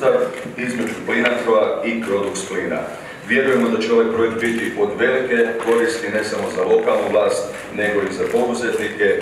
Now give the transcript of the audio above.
sustav između Plinacroa i Crodux Plina. Vjerujemo da će ovaj projekt biti od velike koristi ne samo za lokalnu vlast, nego i za poduzetnike.